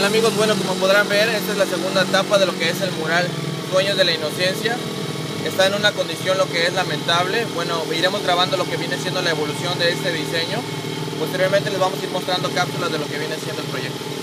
Hola amigos, bueno como podrán ver, esta es la segunda etapa de lo que es el mural Sueños de la Inocencia. Está en una condición lo que es lamentable. Bueno, iremos grabando lo que viene siendo la evolución de este diseño. Posteriormente les vamos a ir mostrando cápsulas de lo que viene siendo el proyecto.